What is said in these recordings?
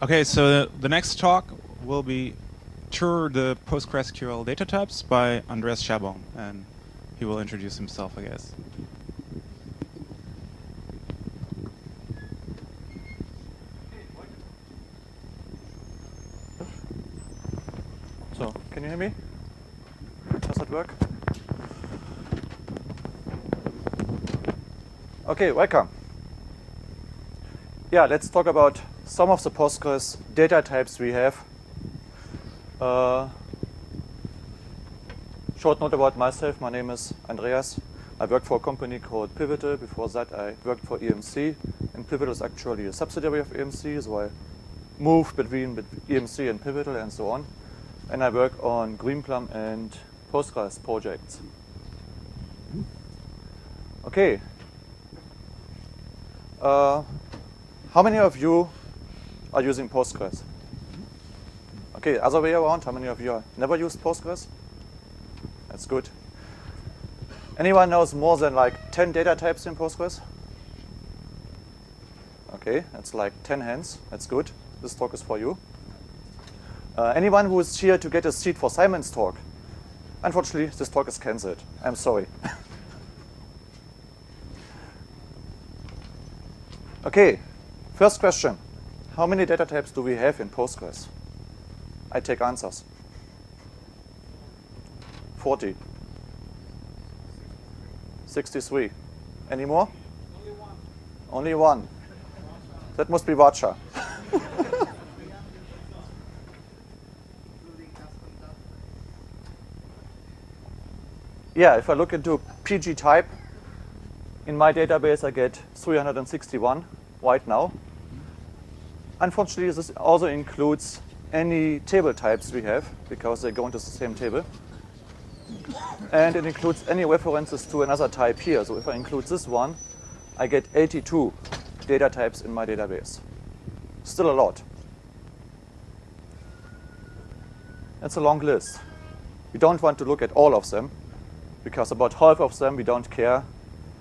Okay, so the next talk will be Tour the PostgreSQL Data Types by Andreas Scherbaum, and he will introduce himself, I guess. So, can you hear me? Does that work? Okay, welcome. Yeah, let's talk about some of the Postgres data types we have. Uh, short note about myself. My name is Andreas. I work for a company called Pivotal. Before that, I worked for EMC. And Pivotal is actually a subsidiary of EMC, so I move between EMC and Pivotal and so on. And I work on Greenplum and Postgres projects. Okay, uh, how many of you are using Postgres? Okay, other way around, how many of you never used Postgres? That's good. Anyone knows more than like 10 data types in Postgres? Okay, that's like 10 hands. That's good. This talk is for you. Uh, anyone who is here to get a seat for Simon's talk? Unfortunately, this talk is cancelled. I'm sorry. Okay, first question. How many data types do we have in Postgres? I take answers. 40. 63. Any more? Only one. Only one. That must be Varchar. yeah, if I look into PG type, in my database I get 361 right now. Unfortunately, this also includes any table types we have because they go into the same table. And it includes any references to another type here. So if I include this one, I get 82 data types in my database. Still a lot. That's a long list. We don't want to look at all of them because about half of them we don't care,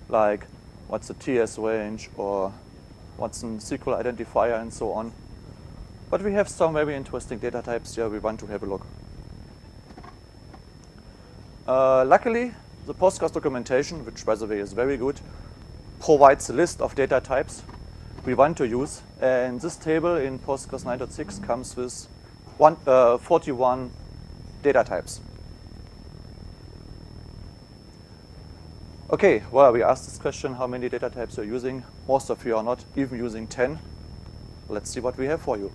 like what's the TS range or what's a SQL identifier and so on. But we have some very interesting data types here we want to have a look. Uh, luckily, the Postgres documentation, which by the way is very good, provides a list of data types we want to use. And this table in Postgres 9.6 comes with one, uh, 41 data types. Okay, well, we asked this question, how many data types you're using. Most of you are not even using 10. Let's see what we have for you.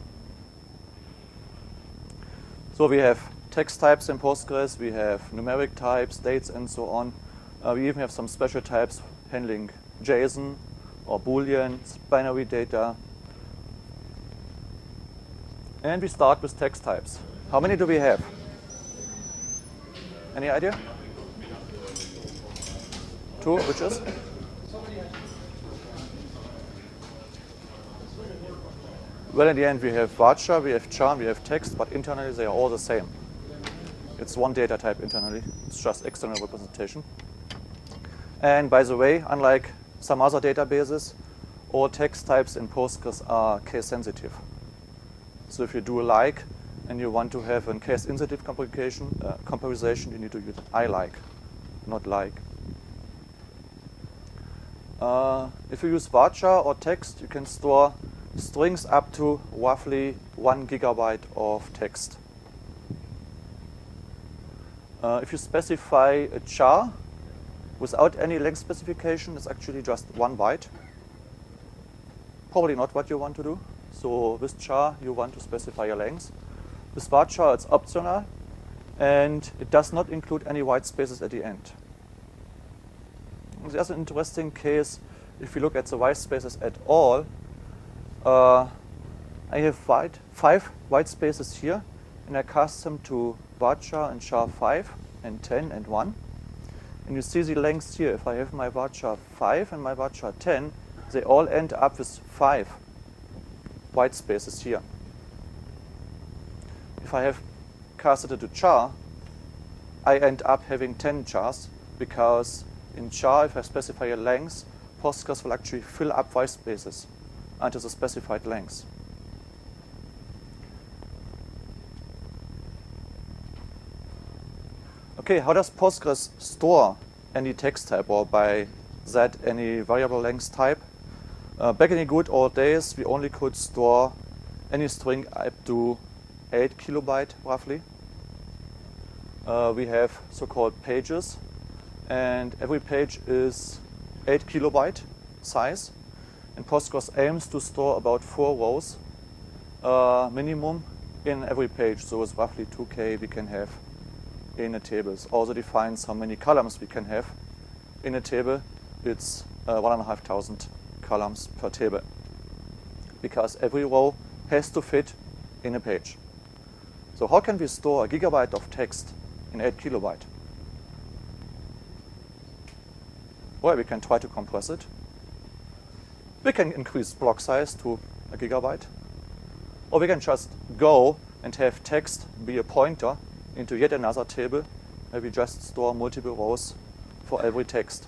So we have text types in Postgres, we have numeric types, dates, and so on. Uh, we even have some special types handling JSON or Boolean, binary data. And we start with text types. How many do we have? Any idea? Which is? Well, in the end, we have varchar, we have char, we have text, but internally they are all the same. It's one data type internally. It's just external representation. And by the way, unlike some other databases, all text types in Postgres are case sensitive. So if you do a like and you want to have a case sensitive complication, uh, comparison, you need to use ILIKE, not like. Uh, if you use varchar or text, you can store strings up to roughly one gigabyte of text. Uh, if you specify a char without any length specification, it's actually just one byte. Probably not what you want to do. So with char, you want to specify your length. With varchar, it's optional, and it does not include any white spaces at the end. There's an interesting case if you look at the white spaces at all. Uh, I have white, five white spaces here, and I cast them to varchar and char 5 and 10 and 1. And you see the lengths here. If I have my varchar 5 and my varchar 10, they all end up with 5 white spaces here. If I have casted it to char, I end up having 10 chars because in char, if I specify a length, Postgres will actually fill up white spaces until the specified length. Okay, how does Postgres store any text type or by that any variable length type? Uh, back in the good old days, we only could store any string up to 8 kilobyte roughly. Uh, we have so-called pages, and every page is 8 kilobyte size. And Postgres aims to store about four rows uh, minimum in every page. So it's roughly 2K we can have in a table. It also defines how many columns we can have in a table. It's uh, 1,500 columns per table because every row has to fit in a page. So how can we store a gigabyte of text in 8 kilobyte? Well, we can try to compress it. We can increase block size to a gigabyte. Or we can just go and have text be a pointer into yet another table where we just store multiple rows for every text.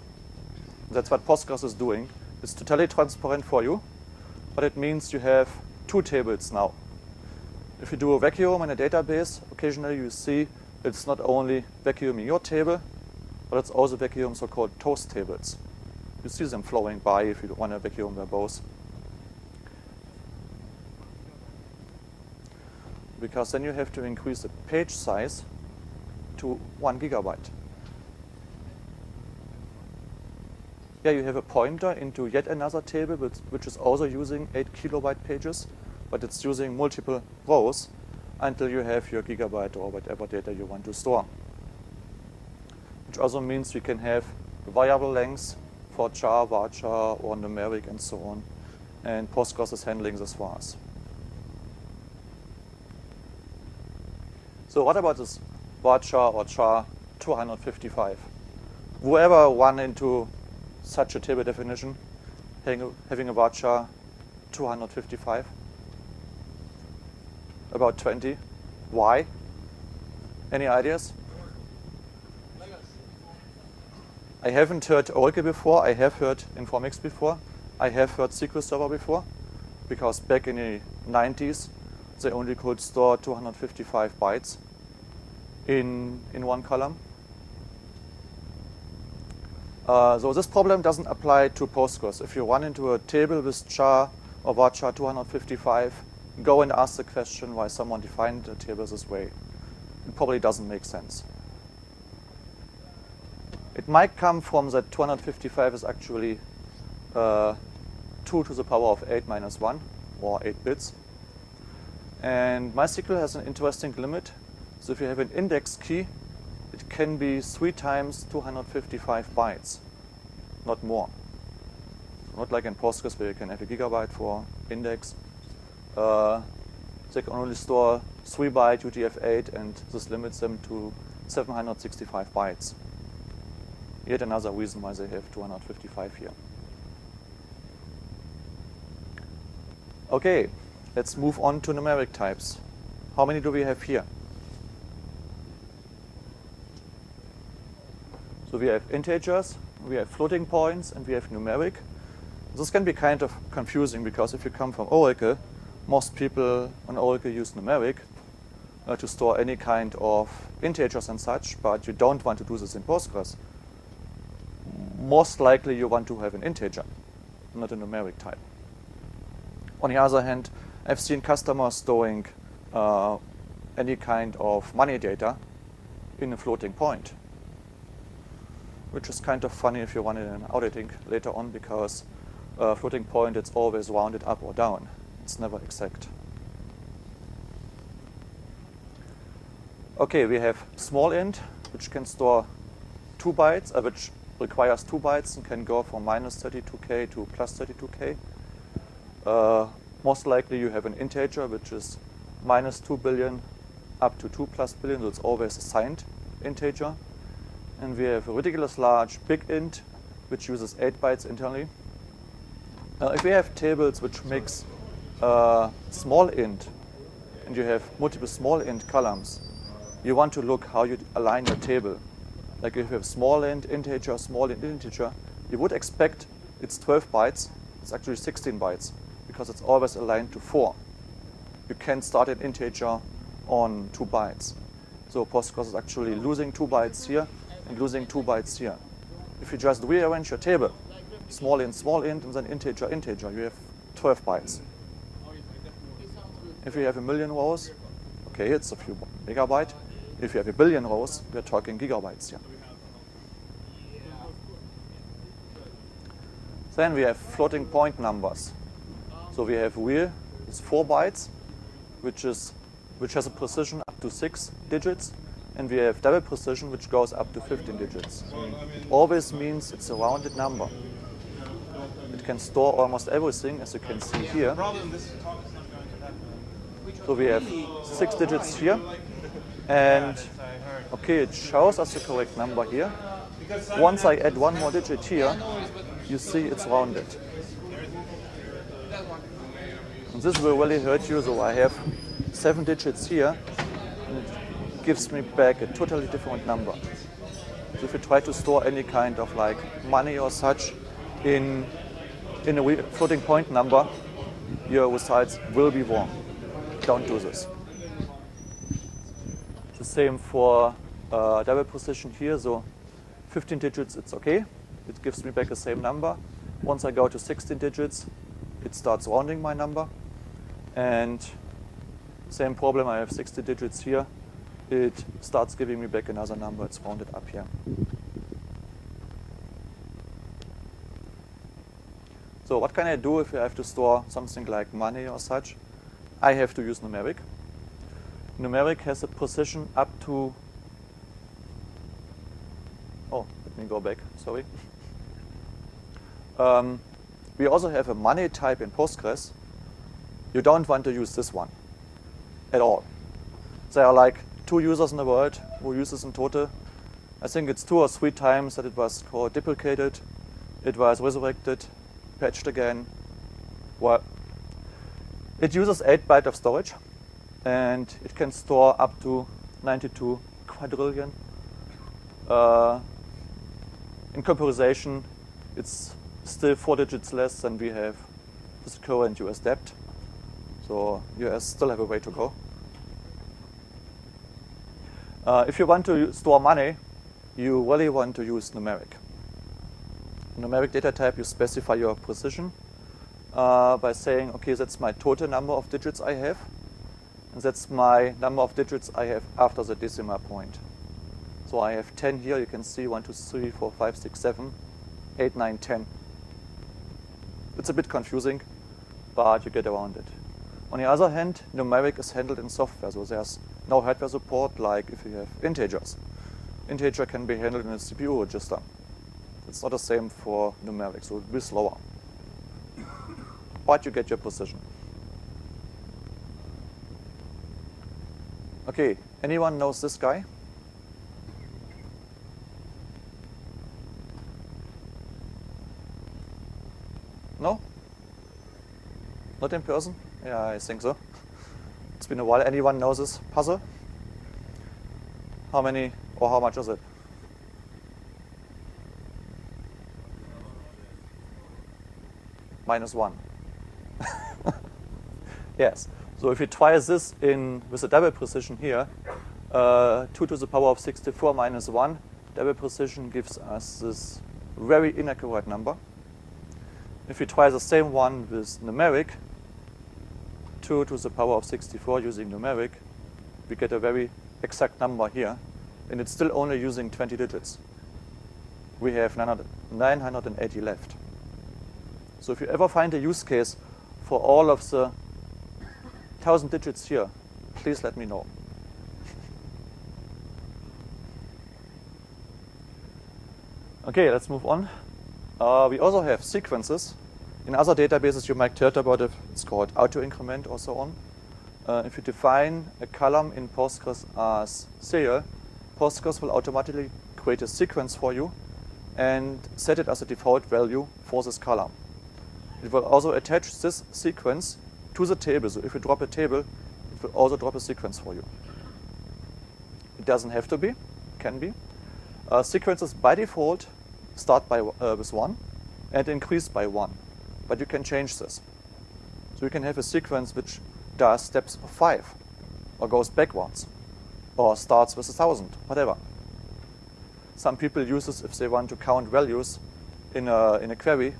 That's what Postgres is doing. It's totally transparent for you, but it means you have two tables now. If you do a vacuum in a database, occasionally you see it's not only vacuuming your table, but it's also vacuum so-called toast tables. You see them flowing by if you want to vacuum both. Because then you have to increase the page size to one gigabyte. Yeah, you have a pointer into yet another table which is also using 8 kilobyte pages, but it's using multiple rows until you have your gigabyte or whatever data you want to store. Which also means we can have variable lengths for char, varchar, or numeric, and so on. And Postgres is handling this for us. So what about this varchar or char 255? Whoever run into such a table definition, having a varchar 255? About 20. Why? Any ideas? I haven't heard Oracle before. I have heard Informix before. I have heard SQL Server before, because back in the 90s, they only could store 255 bytes in, in one column. Uh, so this problem doesn't apply to Postgres. If you run into a table with char or varchar 255, go and ask the question why someone defined a table this way. It probably doesn't make sense. It might come from that 255 is actually uh, 2 to the power of 8 minus 1, or 8 bits. And MySQL has an interesting limit. So if you have an index key, it can be 3 times 255 bytes, not more. Not like in Postgres where you can have a gigabyte for index. Uh, they can only store 3 byte UTF-8 and this limits them to 765 bytes. Yet another reason why they have 255 here. Okay, let's move on to numeric types. How many do we have here? So we have integers, we have floating points, and we have numeric. This can be kind of confusing because if you come from Oracle, most people on Oracle use numeric uh, to store any kind of integers and such, but you don't want to do this in Postgres most likely you want to have an integer, not a numeric type. On the other hand, I've seen customers storing uh, any kind of money data in a floating point, which is kind of funny if you run it in auditing later on because uh, floating point it's always rounded up or down. It's never exact. Okay, we have small int, which can store two bytes, uh, which requires 2 bytes and can go from minus 32k to plus 32k. Uh, most likely you have an integer which is minus 2 billion up to 2 plus billion, so it's always a signed integer. And we have a ridiculous large big int which uses 8 bytes internally. Uh, if we have tables which mix uh, small int and you have multiple small int columns, you want to look how you align your table like if you have small int, integer, small int, integer, you would expect it's 12 bytes. It's actually 16 bytes because it's always aligned to 4. You can't start an integer on 2 bytes. So Postgres is actually losing two bytes here and losing two bytes here. If you just rearrange your table, small int, small int, and then integer, integer, you have 12 bytes. If you have a million rows, okay, it's a few megabyte. If you have a billion rows, we're talking gigabytes here. Then we have floating point numbers. So we have real, it's four bytes, which is which has a precision up to six digits, and we have double precision, which goes up to 15 digits. It Always means it's a rounded number. It can store almost everything, as you can see here. So we have six digits here, and okay, it shows us the correct number here. Once I add one more digit here, you see it's rounded. And this will really hurt you, so I have seven digits here, and it gives me back a totally different number. So if you try to store any kind of like money or such in, in a floating point number, your results will be wrong. Don't do this. The same for uh, double precision here, so 15 digits, it's okay. It gives me back the same number. Once I go to 16 digits, it starts rounding my number. And same problem, I have 60 digits here. It starts giving me back another number, it's rounded up here. So what can I do if I have to store something like money or such? I have to use numeric. Numeric has a precision up to, oh, let me go back, sorry. Um, we also have a money type in Postgres. You don't want to use this one at all. There are like two users in the world who use this in total. I think it's two or three times that it was called deprecated, it was resurrected, patched again. Well, it uses 8 bytes of storage and it can store up to 92 quadrillion. Uh, in comparison, it's still four digits less than we have with the current US debt. So US still have a way to go. Uh, if you want to store money, you really want to use numeric. Numeric data type, you specify your precision uh, by saying, okay, that's my total number of digits I have, and that's my number of digits I have after the decimal point. So I have 10 here, you can see 1, 2, 3, 4, 5, 6, 7, 8, 9, 10. It's a bit confusing, but you get around it. On the other hand, numeric is handled in software, so there's no hardware support like if you have integers. Integer can be handled in a CPU register. Um, it's not the same for numeric, so it will be slower. But you get your precision. Okay, anyone knows this guy? No? Not in person? Yeah, I think so. It's been a while. Anyone knows this puzzle? How many or how much is it? Minus one. yes. So if we try this in with a double precision here, uh, 2 to the power of 64 minus 1, double precision gives us this very inaccurate number. If we try the same one with numeric, 2 to the power of 64 using numeric, we get a very exact number here, and it's still only using 20 digits. We have 980 left. So if you ever find a use case for all of the 1000 digits here, please let me know. Okay, let's move on. Uh, we also have sequences. In other databases, you might heard about it. It's called auto-increment or so on. Uh, if you define a column in Postgres as serial, Postgres will automatically create a sequence for you and set it as a default value for this column. It will also attach this sequence to the table. So if you drop a table, it will also drop a sequence for you. It doesn't have to be, can be. Uh, sequences by default start by, uh, with 1 and increase by 1. But you can change this. So you can have a sequence which does steps of 5 or goes backwards. or starts with a thousand, whatever. Some people use this if they want to count values in a, in a query.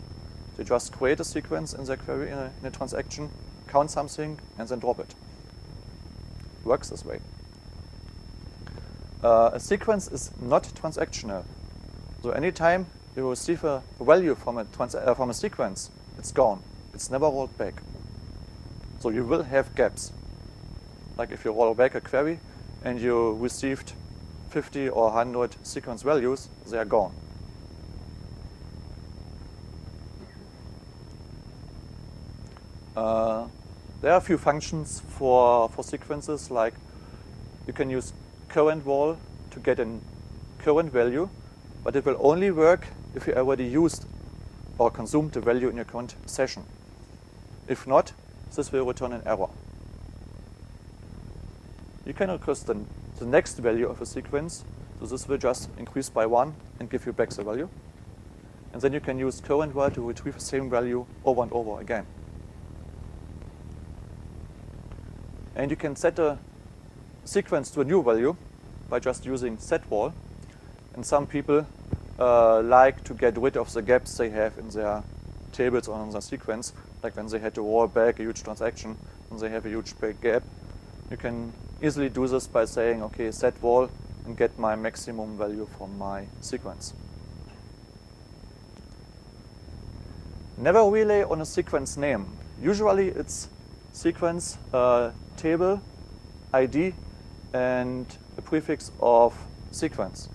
They just create a sequence in their query in a, in a transaction, count something, and then drop it. Works this way. Uh, a sequence is not transactional. So anytime you receive a value from a, uh, from a sequence, it's gone. It's never rolled back. So you will have gaps. Like if you roll back a query and you received 50 or 100 sequence values, they are gone. Uh, there are a few functions for, for sequences, like you can use current wall to get a current value, but it will only work if you already used or consumed the value in your current session. If not, this will return an error. You can request the, the next value of a sequence, so this will just increase by one and give you back the value. And then you can use current val to retrieve the same value over and over again. And you can set a sequence to a new value by just using setval. And some people uh, like to get rid of the gaps they have in their tables or in their sequence, like when they had to roll back a huge transaction and they have a huge gap. You can easily do this by saying, okay, setval and get my maximum value from my sequence. Never relay on a sequence name. Usually it's sequence uh, table ID and a prefix of sequence,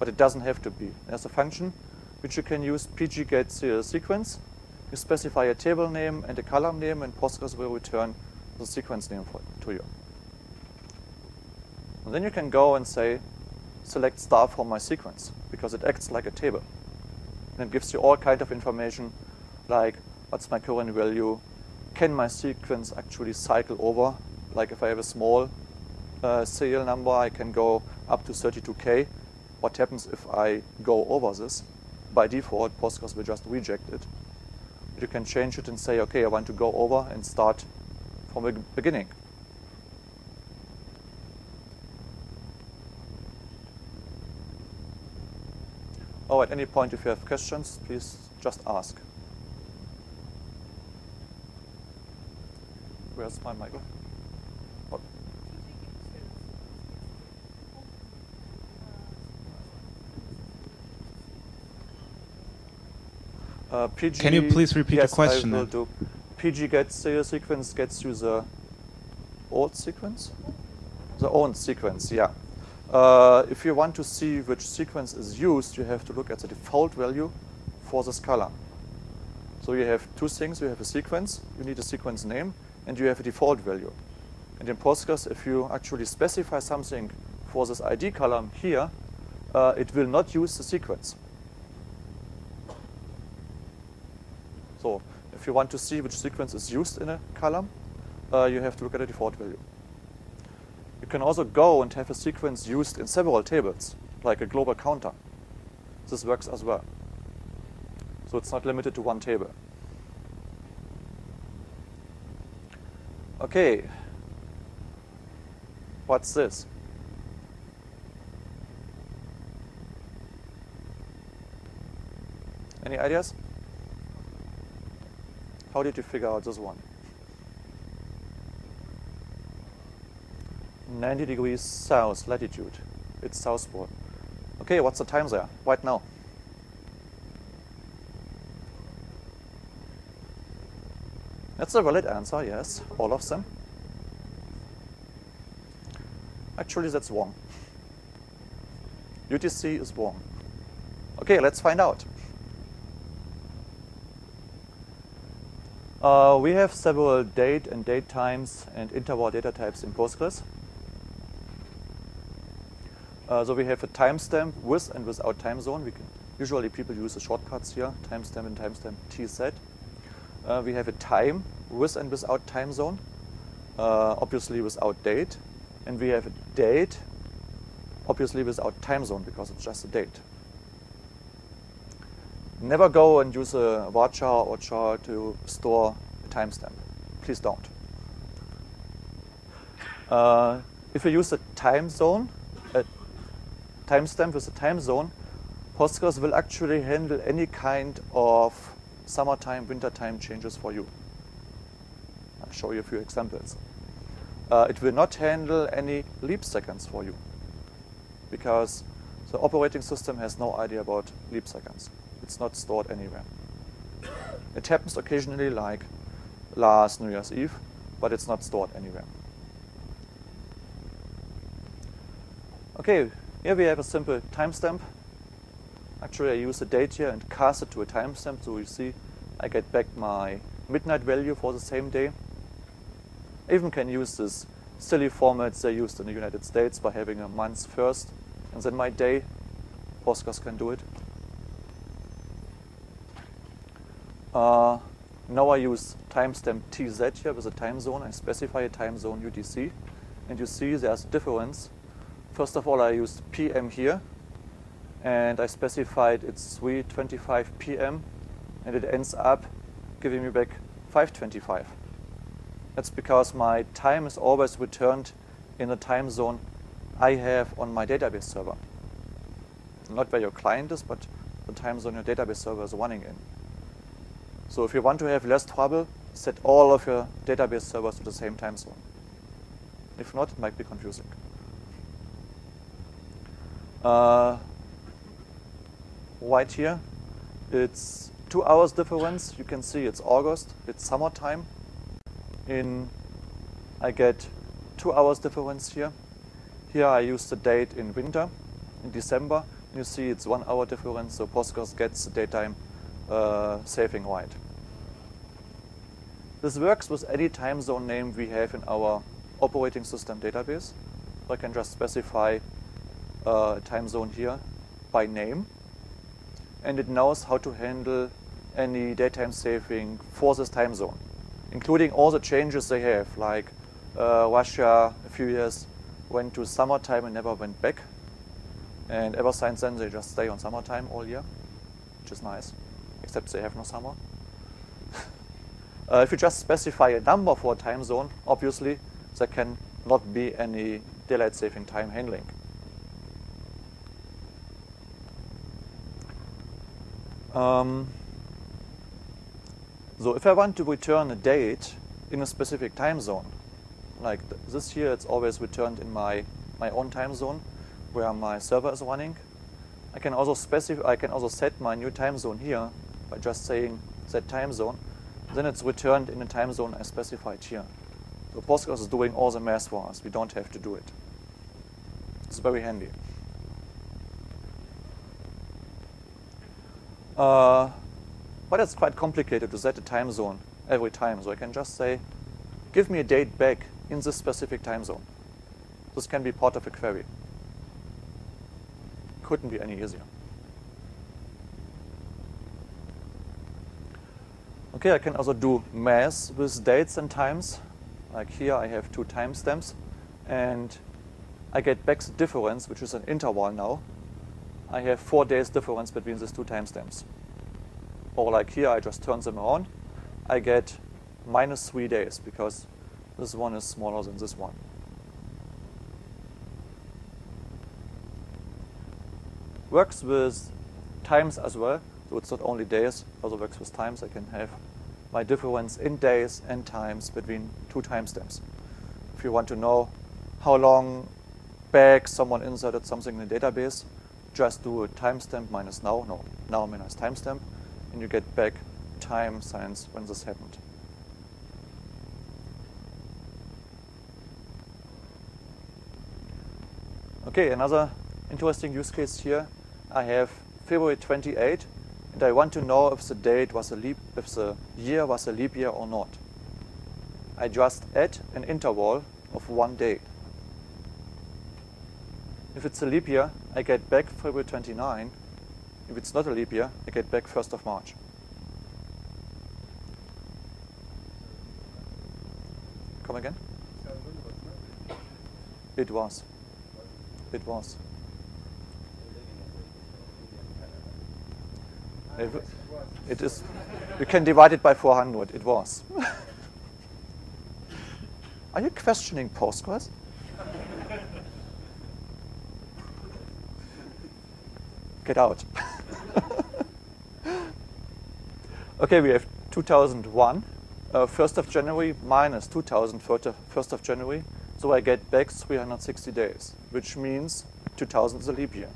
but it doesn't have to be. There's a function which you can use pgget sequence. You specify a table name and a column name, and Postgres will return the sequence name for, to you. And then you can go and say, select star from my sequence, because it acts like a table. And it gives you all kind of information, like what's my current value, can my sequence actually cycle over? Like if I have a small uh, serial number, I can go up to 32K. What happens if I go over this? By default, Postgres will just reject it. You can change it and say, okay, I want to go over and start from the beginning. Oh, at any point, if you have questions, please just ask. Where's my microphone? What? Uh, PG, Can you please repeat yes, the question? I will then? do. PG gets the sequence gets you the old sequence, the own sequence. Yeah. Uh, if you want to see which sequence is used, you have to look at the default value for this column. So you have two things. You have a sequence. You need a sequence name, and you have a default value. And in Postgres, if you actually specify something for this ID column here, uh, it will not use the sequence. So if you want to see which sequence is used in a column, uh, you have to look at the default value. You can also go and have a sequence used in several tables, like a global counter. This works as well. So it's not limited to one table. Okay. What's this? Any ideas? How did you figure out this one? 90 degrees south latitude. It's southward. Okay, what's the time there right now? That's a valid answer, yes, all of them. Actually, that's wrong. UTC is wrong. Okay, let's find out. Uh, we have several date and date times and interval data types in Postgres. Uh, so we have a timestamp with and without time zone. We can, usually people use the shortcuts here, timestamp and timestamp TZ. Uh, we have a time with and without time zone, uh, obviously without date. And we have a date, obviously without time zone because it's just a date. Never go and use a varchar or char to store a timestamp. Please don't. Uh, if you use a time zone, a timestamp with a time zone, Postgres will actually handle any kind of summertime, wintertime changes for you. I'll show you a few examples. Uh, it will not handle any leap seconds for you because the operating system has no idea about leap seconds. It's not stored anywhere. It happens occasionally like last New Year's Eve, but it's not stored anywhere. Okay, here we have a simple timestamp. Actually, I use the date here and cast it to a timestamp. So you see, I get back my midnight value for the same day. I even can use this silly formats they used in the United States by having a month first and then my day. Postgres can do it. Uh, now I use timestamp TZ here with a time zone. I specify a time zone UTC. And you see there's a difference First of all, I used PM here, and I specified it's 3.25 PM, and it ends up giving me back 5.25. That's because my time is always returned in the time zone I have on my database server. Not where your client is, but the time zone your database server is running in. So if you want to have less trouble, set all of your database servers to the same time zone. If not, it might be confusing. Uh, right here, it's two hours difference. You can see it's August, it's summertime. In I get two hours difference here. Here I use the date in winter, in December. You see it's one hour difference, so Postgres gets the daytime uh, saving right. This works with any time zone name we have in our operating system database. I can just specify uh, time zone here by name. And it knows how to handle any daytime saving for this time zone, including all the changes they have, like uh, Russia a few years went to summertime and never went back. And ever since then, they just stay on summertime all year, which is nice, except they have no summer. uh, if you just specify a number for a time zone, obviously, there can not be any daylight saving time handling. Um, so if I want to return a date in a specific time zone, like th this year it's always returned in my, my own time zone where my server is running, I can also specify I can also set my new time zone here by just saying that time zone. Then it's returned in the time zone I specified here. So Postgres is doing all the math for us. We don't have to do it. It's very handy. Uh, but it's quite complicated to set a time zone every time. So I can just say, give me a date back in this specific time zone. This can be part of a query. Couldn't be any easier. Okay, I can also do math with dates and times. Like here I have two timestamps and I get back the difference, which is an interval now, I have four days difference between these two timestamps. Or like here, I just turn them around. I get minus three days because this one is smaller than this one. Works with times as well. So it's not only days, also works with times. I can have my difference in days and times between two timestamps. If you want to know how long back someone inserted something in the database, just do a timestamp minus now, no, now minus timestamp, and you get back time since when this happened. Okay, another interesting use case here. I have February 28, and I want to know if the date was a leap, if the year was a leap year or not. I just add an interval of one day. If it's a leap year, I get back February 29. If it's not a leap year, I get back 1st of March. Come again? It was. It was. It is, you can divide it by 400, it was. Are you questioning Postgres? Get out. okay, we have 2001, uh, 1st of January minus 2000, 1st of January. So I get back 360 days, which means 2000 is a leap year.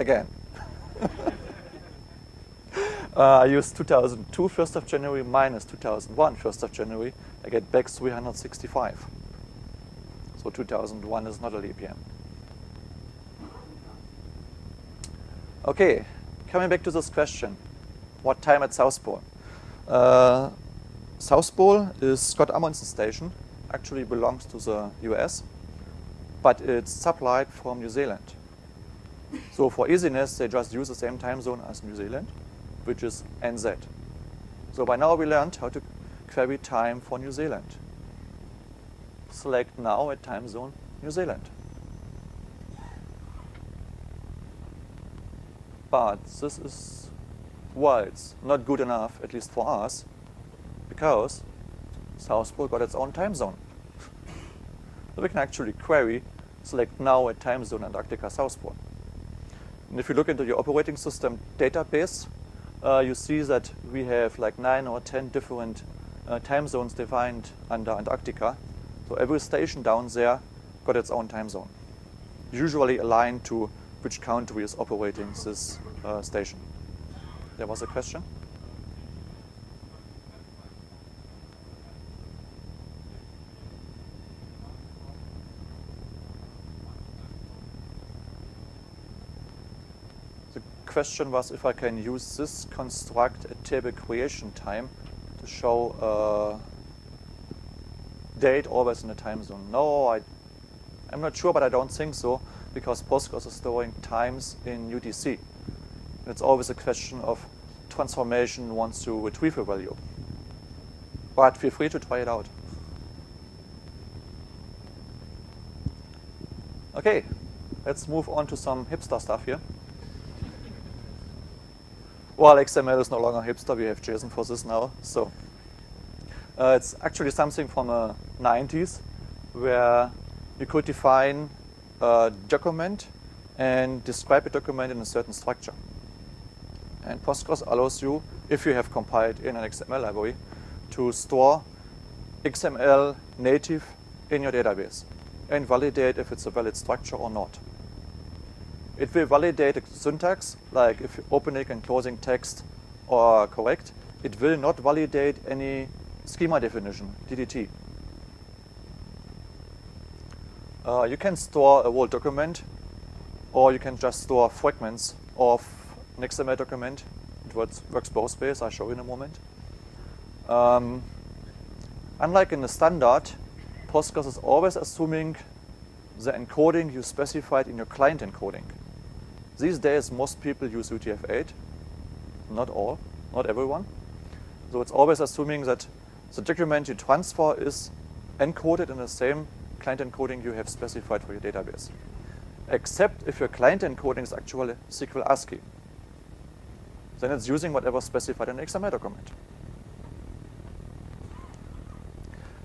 Again uh, I use 2002, 1st of January minus 2001, 1st of January. I get back 365. So 2001 is not a leap year. Okay, coming back to this question, what time at South Pole? Uh, South Pole is Scott Amundsen Station, actually belongs to the US, but it's supplied from New Zealand. So for easiness, they just use the same time zone as New Zealand, which is NZ. So by now we learned how to query time for New Zealand. Select now at time zone New Zealand. But this is, well, it's not good enough, at least for us, because South Pole got its own time zone. so we can actually query, select now at time zone Antarctica South Pole. And if you look into your operating system database, you see that we have like nine or 10 different uh, time zones defined under Antarctica. So every station down there got its own time zone, usually aligned to which country is operating this uh, station. There was a question? The question was if I can use this construct at table creation time to show a uh, date always in a time zone. No, I, I'm not sure, but I don't think so because Postgres is storing times in UTC. It's always a question of transformation once you retrieve a value. But feel free to try it out. Okay, let's move on to some hipster stuff here. Well, XML is no longer hipster. We have JSON for this now. So uh, it's actually something from the 90s where you could define a document and describe a document in a certain structure. And Postgres allows you, if you have compiled in an XML library, to store XML native in your database and validate if it's a valid structure or not. It will validate the syntax, like if opening and closing text are correct. It will not validate any schema definition, DTD. Uh, you can store a whole document, or you can just store fragments of an XML document. It works, works both ways, I'll show you in a moment. Um, unlike in the standard, Postgres is always assuming the encoding you specified in your client encoding. These days, most people use UTF-8. Not all, not everyone. So it's always assuming that the document you transfer is encoded in the same client encoding you have specified for your database, except if your client encoding is actually SQL ASCII. Then it's using whatever specified in the XML document.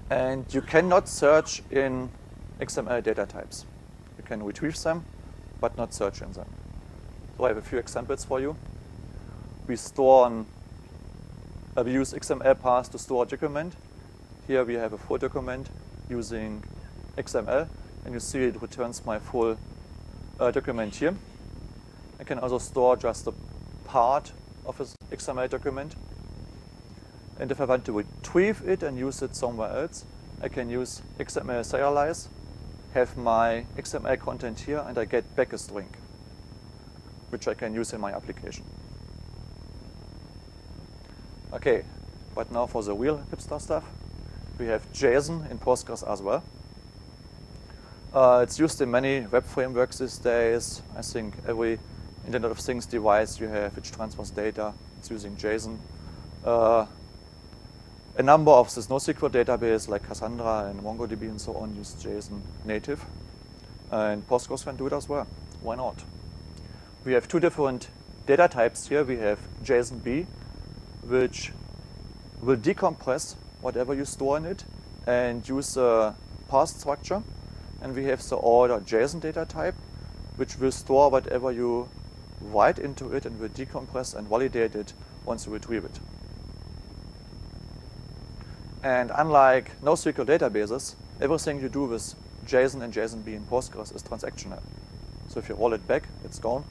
And you cannot search in XML data types. You can retrieve them, but not search in them. So I have a few examples for you. We store we use XMLPARSE to store a document. Here we have a full document using XML, and you see it returns my full uh, document here. I can also store just a part of this XML document. And if I want to retrieve it and use it somewhere else, I can use XML serialize, have my XML content here, and I get back a string, which I can use in my application. Okay, but now for the real hipster stuff. We have JSON in Postgres as well. Uh, it's used in many web frameworks these days. I think every Internet of Things device you have which transfers data, it's using JSON. Uh, a number of this NoSQL database like Cassandra and MongoDB and so on use JSON native. And Postgres can do it as well. Why not? We have two different data types here. We have JSONB, which will decompress whatever you store in it and use a parse structure and we have the order JSON data type, which will store whatever you write into it and will decompress and validate it once you retrieve it. And unlike NoSQL databases, everything you do with JSON and JSONB in Postgres is transactional. So if you roll it back, it's gone.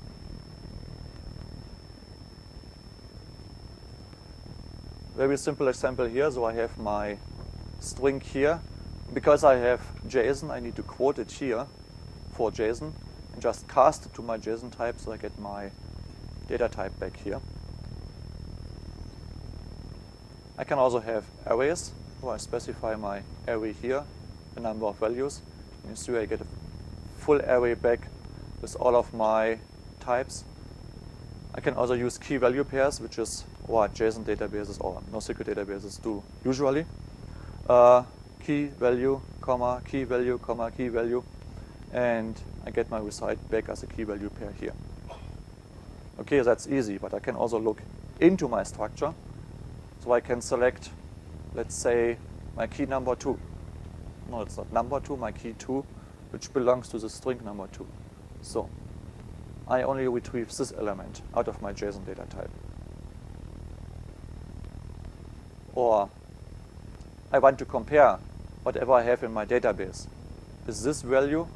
Very simple example here. So I have my string here. Because I have JSON, I need to quote it here for JSON and just cast it to my JSON type so I get my data type back here. I can also have arrays where I specify my array here, the number of values. And you see I get a full array back with all of my types. I can also use key value pairs, which is what JSON databases or NoSQL databases do usually. Uh, key value, comma, key value, comma, key value, and I get my result back as a key value pair here. Okay, that's easy, but I can also look into my structure. So I can select, let's say, my key number 2. No, it's not number 2, my key 2, which belongs to the string number 2. So I only retrieve this element out of my JSON data type. Or I want to compare whatever I have in my database. Is this value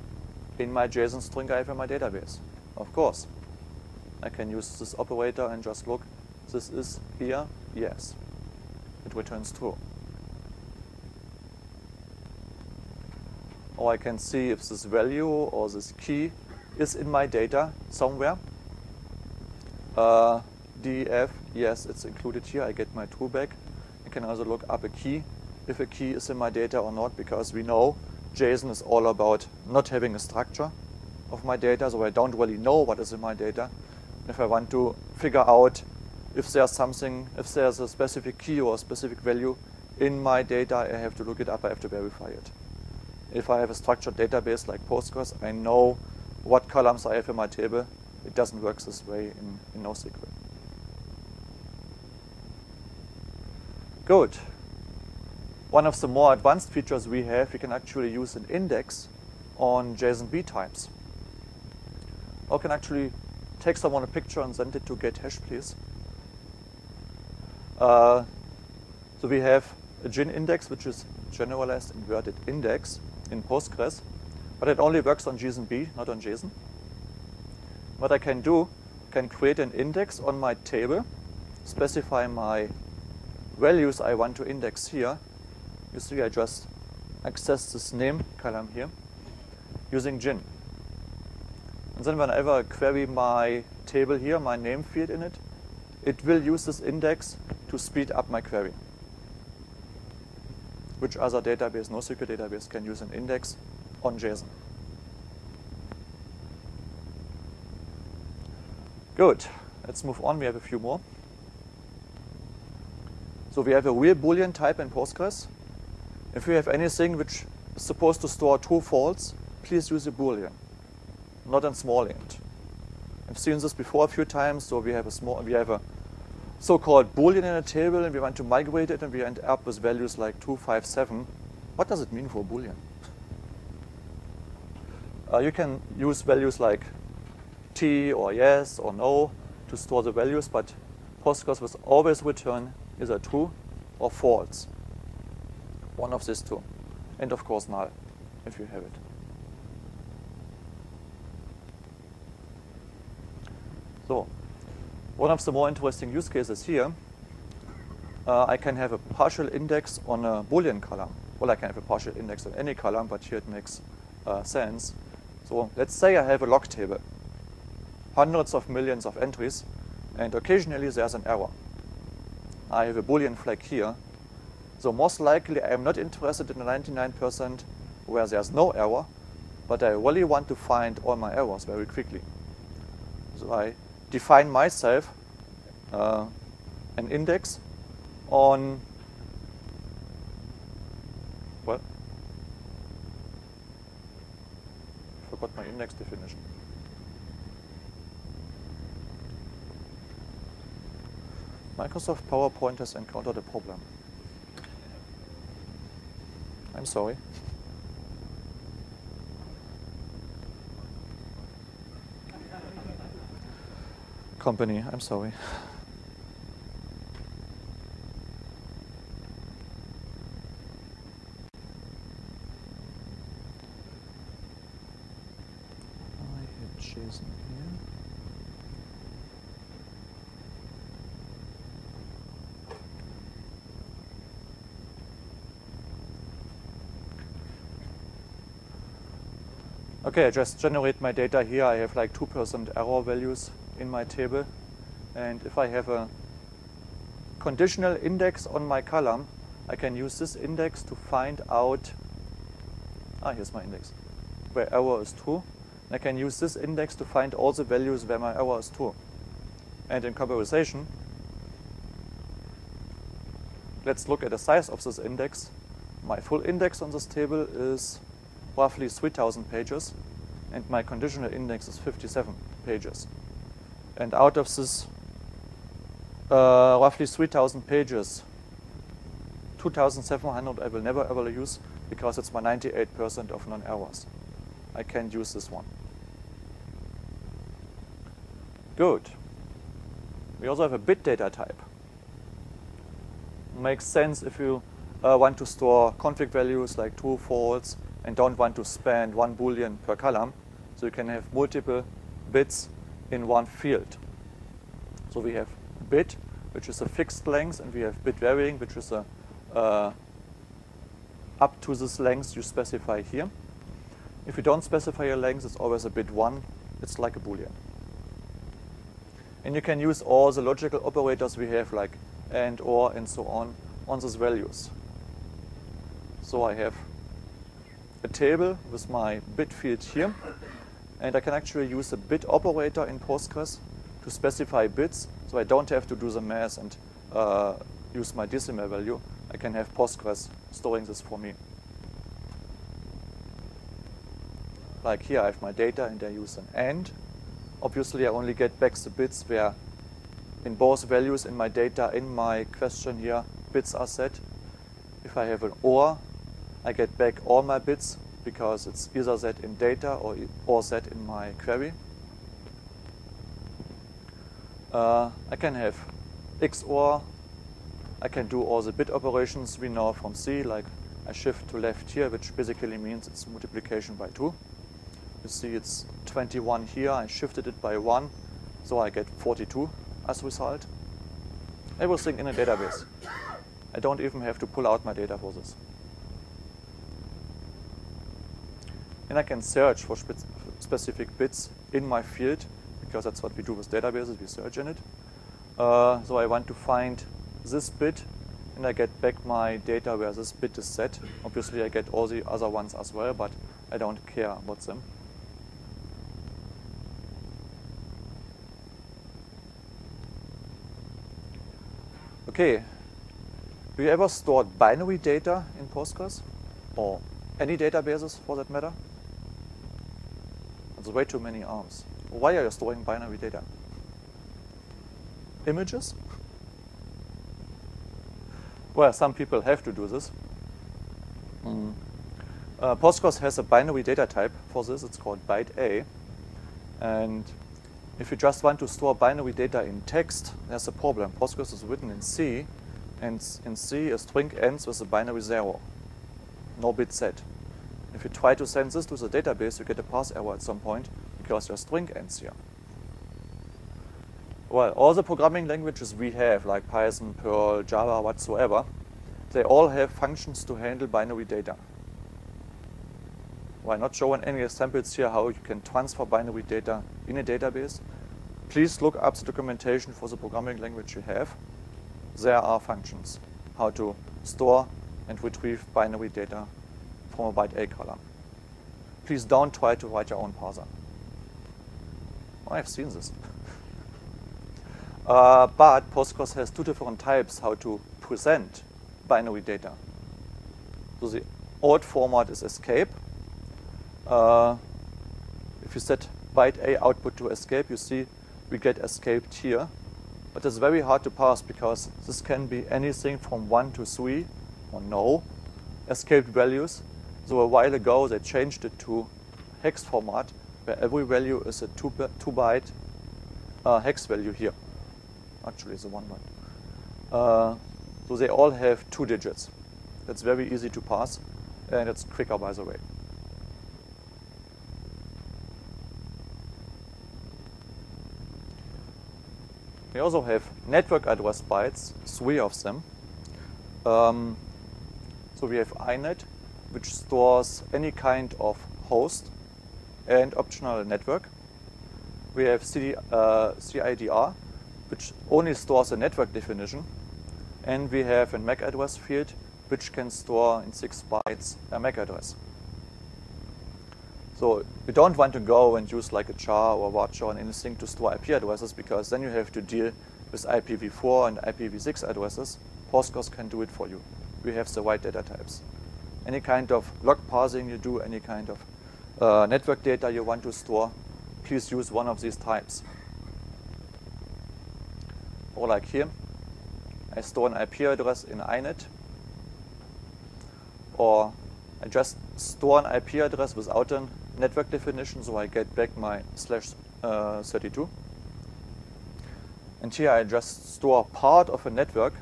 in my JSON string I have in my database? Of course. I can use this operator and just look. This is here, yes. It returns true. Or I can see if this value or this key is in my data somewhere. Uh, DEF, yes, it's included here. I get my true back. I can also look up a key if a key is in my data or not because we know JSON is all about not having a structure of my data, so I don't really know what is in my data. If I want to figure out if there's something, if there's a specific key or a specific value in my data, I have to look it up, I have to verify it. If I have a structured database like Postgres, I know what columns I have in my table. It doesn't work this way in, in NoSQL. Good. One of the more advanced features we have, we can actually use an index on JSONB types. Or can actually take someone a picture and send it to get hash, please. Uh, so we have a GIN index, which is generalized inverted index in Postgres, but it only works on JSONB, not on JSON. What I can do, can create an index on my table, specify my values I want to index here, you see I just access this name column here using GIN. And then whenever I query my table here, my name field in it, it will use this index to speed up my query. Which other database, NoSQL database, can use an index on JSON? Good. Let's move on. We have a few more. So we have a real Boolean type in Postgres. If you have anything which is supposed to store true false, please use a Boolean, not a small int. I've seen this before a few times. So we have a small, we have a so-called Boolean in a table, and we want to migrate it, and we end up with values like 257. What does it mean for a Boolean? Uh, you can use values like t or yes or no to store the values, but Postgres will always return either true or false one of these two. And of course null, if you have it. So, one of the more interesting use cases here, uh, I can have a partial index on a Boolean column. Well, I can have a partial index on any column, but here it makes uh, sense. So let's say I have a log table, hundreds of millions of entries, and occasionally there's an error. I have a Boolean flag here, so most likely I am not interested in the 99% where there's no error, but I really want to find all my errors very quickly. So I define myself uh, an index on what? Forgot my index definition. Microsoft PowerPoint has encountered a problem. I'm sorry. company. I'm sorry. I hit JSON here. Okay, I just generate my data here. I have like 2% error values in my table. And if I have a conditional index on my column, I can use this index to find out, ah, here's my index, where error is true. And I can use this index to find all the values where my error is true. And in comparison, let's look at the size of this index. My full index on this table is roughly 3000 pages and my conditional index is 57 pages. And out of this uh, roughly 3000 pages, 2700 I will never ever use because it's my 98% of non-errors. I can't use this one. Good. We also have a bit data type. Makes sense if you uh, want to store config values like true, false, and don't want to spend one boolean per column. So you can have multiple bits in one field. So we have bit, which is a fixed length, and we have bit varying, which is a uh, up to this length you specify here. If you don't specify a length, it's always a bit 1. It's like a boolean. And you can use all the logical operators we have, like and, or, and so on, on these values. So I have a table with my bit field here. And I can actually use a bit operator in Postgres to specify bits, so I don't have to do the math and uh, use my decimal value. I can have Postgres storing this for me. Like here, I have my data and I use an AND. Obviously, I only get back the bits where in both values in my data in my question here, bits are set. If I have an OR, I get back all my bits because it's either set in data or, or set in my query. Uh, I can have XOR. I can do all the bit operations we know from C, like I shift to left here, which basically means it's multiplication by 2. You see it's 21 here, I shifted it by 1, so I get 42 as a result. Everything in a database. I don't even have to pull out my data for this. And I can search for spe specific bits in my field because that's what we do with databases, we search in it. Uh, so I want to find this bit and I get back my data where this bit is set. Obviously I get all the other ones as well, but I don't care about them. Okay, do you ever stored binary data in Postgres? Or any databases for that matter? There's way too many arms. Why are you storing binary data? Images? Well, some people have to do this. Mm. Uh, Postgres has a binary data type for this. It's called bytea. And if you just want to store binary data in text, there's a problem. Postgres is written in C, and in C, a string ends with a binary zero, no bit set. If you try to send this to the database, you get a parse error at some point because your string ends here. Well, all the programming languages we have, like Python, Perl, Java, whatsoever, they all have functions to handle binary data. Well, not showing any examples here how you can transfer binary data in a database. Please look up the documentation for the programming language you have. There are functions how to store and retrieve binary data from a bytea column. Please don't try to write your own parser. I've seen this. uh, but Postgres has two different types how to present binary data. So the old format is escape. Uh, if you set bytea output to escape, you see we get escaped here. But it's very hard to parse because this can be anything from 1 to 3 or no escaped values. So a while ago, they changed it to hex format, where every value is a two, two byte uh, hex value here. Actually, it's a one byte. Uh, so they all have two digits. That's very easy to pass, and it's quicker, by the way. We also have network address bytes, three of them. Um, so we have INET, which stores any kind of host and optional network. We have CD, uh, CIDR, which only stores a network definition. And we have a MAC address field, which can store in six bytes a MAC address. So we don't want to go and use like a char or watch or anything to store IP addresses because then you have to deal with IPv4 and IPv6 addresses. Postgres can do it for you. We have the right data types. Any kind of log parsing you do, any kind of uh, network data you want to store, please use one of these types. Or like here, I store an IP address in INET, or I just store an IP address without a network definition, so I get back my slash uh, 32. And here I just store part of a network,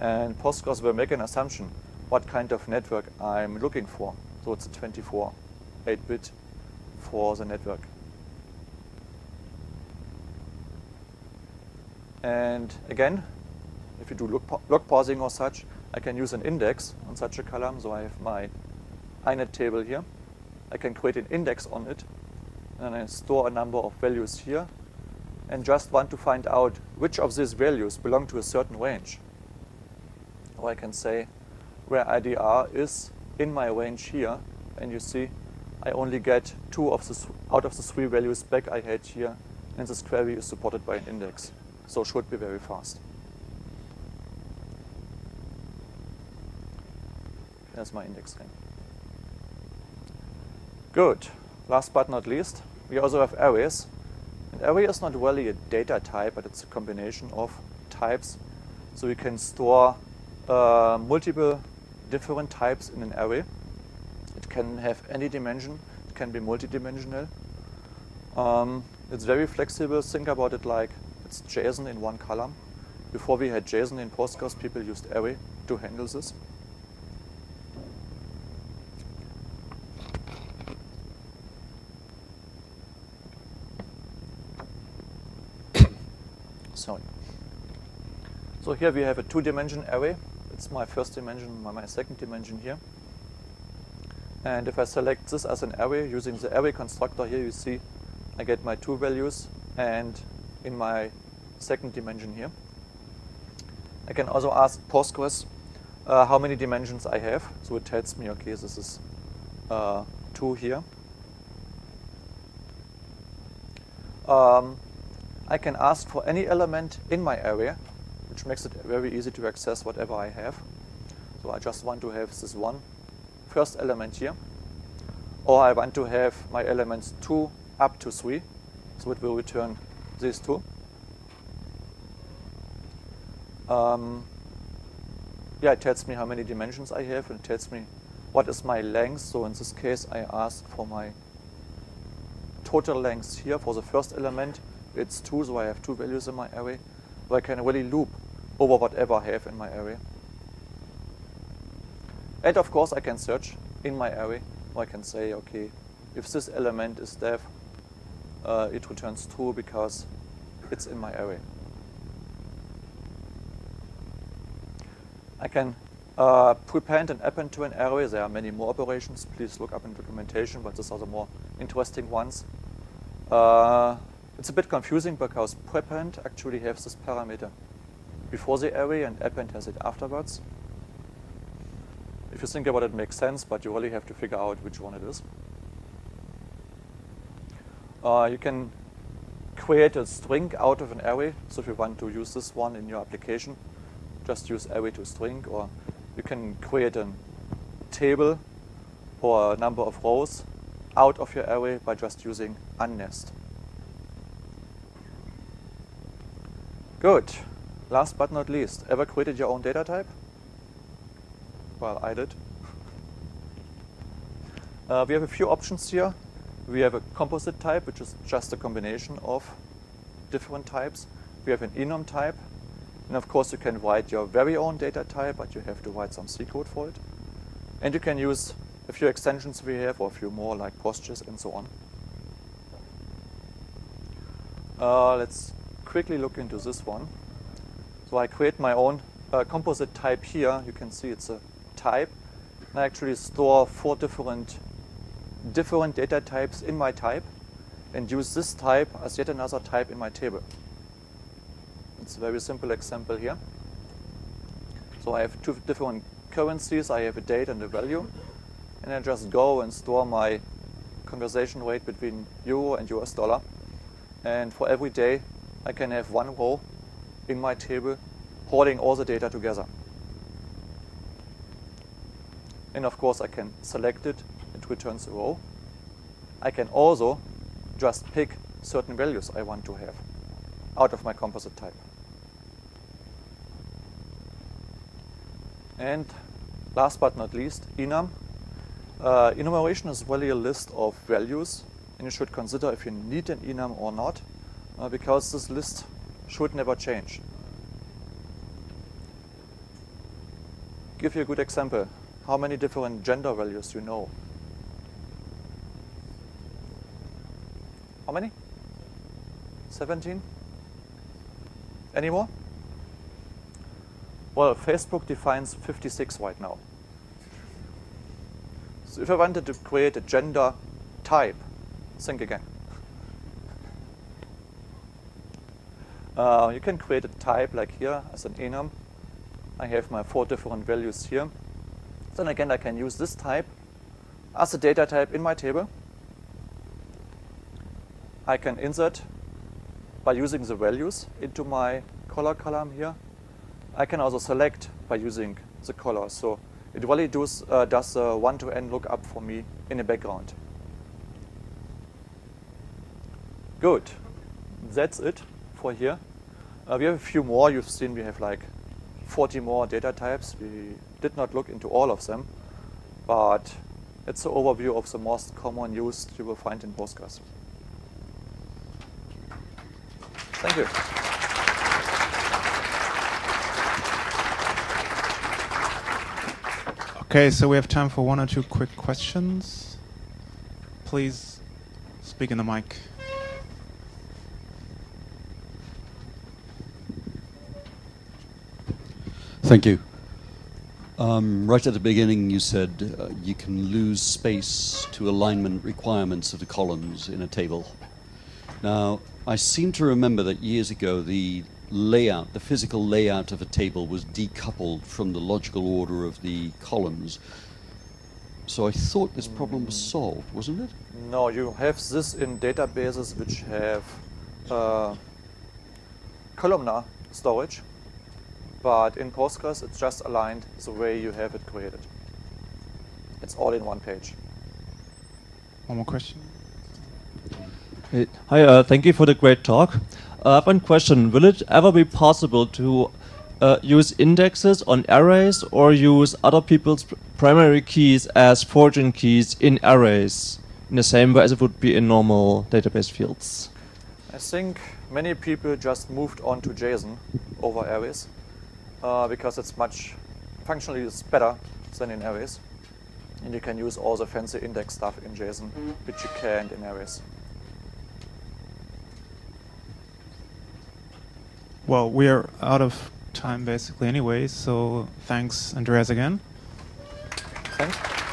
and Postgres will make an assumption what kind of network I'm looking for. So it's a 24 8-bit for the network. And again, if you do log, log parsing or such, I can use an index on such a column. So I have my INET table here. I can create an index on it, and I store a number of values here, and just want to find out which of these values belong to a certain range. Or I can say where IDR is in my range here, and you see I only get two of the out of the three values back I had here, and this query is supported by an index, so should be very fast. There's my index ring. Good. Last but not least, we also have arrays. An array is not really a data type, but it's a combination of types. So we can store uh, multiple different types in an array. It can have any dimension. It can be multidimensional. Um, it's very flexible. Think about it like it's JSON in one column. Before we had JSON in Postgres, people used array to handle this. Sorry. So here we have a two-dimension array. It's my first dimension, my second dimension here. And if I select this as an array using the array constructor here, you see I get my two values and in my second dimension here. I can also ask Postgres uh, how many dimensions I have. So it tells me, okay, this is uh, two here. Um, I can ask for any element in my area, which makes it very easy to access whatever I have. So I just want to have this one first element here. Or I want to have my elements 2 up to 3. So it will return these two. Um, yeah, it tells me how many dimensions I have and it tells me what is my length. So in this case, I ask for my total length here for the first element it's 2, so I have two values in my array. So I can really loop over whatever I have in my array. And of course, I can search in my array, or I can say, okay, if this element is def, uh, it returns true because it's in my array. I can uh, prepend and append to an array. There are many more operations. Please look up in documentation, but these are the more interesting ones. Uh, it's a bit confusing because prepend actually has this parameter before the array and append has it afterwards. If you think about it, it makes sense, but you really have to figure out which one it is. Uh, you can create a string out of an array. So if you want to use this one in your application, just use array to string, or you can create a table or a number of rows out of your array by just using unnest. Good. Last but not least, ever created your own data type? Well, I did. Uh, we have a few options here. We have a composite type, which is just a combination of different types. We have an enum type, and of course you can write your very own data type, but you have to write some C code for it. And you can use a few extensions we have, or a few more like PostGIS and so on. Uh, let's quickly look into this one. So I create my own uh, composite type here. You can see it's a type. And I actually store four different, different data types in my type and use this type as yet another type in my table. It's a very simple example here. So I have two different currencies. I have a date and a value. And I just go and store my conversation rate between euro and US dollar. And for every day, I can have one row in my table holding all the data together. And of course, I can select it, it returns a row. I can also just pick certain values I want to have out of my composite type. And last but not least, enum. Uh, enumeration is really a list of values, and you should consider if you need an enum or not, uh, because this list should never change. Give you a good example. How many different gender values you know? How many? 17? Any more? Well, Facebook defines 56 right now. So if I wanted to create a gender type, think again. Uh, you can create a type like here as an enum. I have my four different values here. Then again, I can use this type as a data type in my table. I can insert by using the values into my color column here. I can also select by using the color. So it really does, uh, does a one-to-n lookup for me in the background. Good. That's it for here. Uh, we have a few more. You've seen we have like 40 more data types. We did not look into all of them, but it's an overview of the most common used you will find in Postgres. Thank you. Okay, so we have time for one or two quick questions. Please speak in the mic. Thank you. Um, right at the beginning, you said uh, you can lose space to alignment requirements of the columns in a table. Now, I seem to remember that years ago the layout, the physical layout of a table was decoupled from the logical order of the columns. So I thought this problem was solved, wasn't it? No, you have this in databases which have uh, columnar storage but in Postgres, it's just aligned the way you have it created. It's all in one page. One more question. Hey, hi, uh, thank you for the great talk. Uh, I have one question. Will it ever be possible to uh, use indexes on arrays or use other people's primary keys as foreign keys in arrays in the same way as it would be in normal database fields? I think many people just moved on to JSON over arrays uh, because it's much functionally it's better than in arrays. And you can use all the fancy index stuff in JSON, which you can't in arrays. Well, we are out of time basically anyway, so thanks, Andreas, again. Thanks.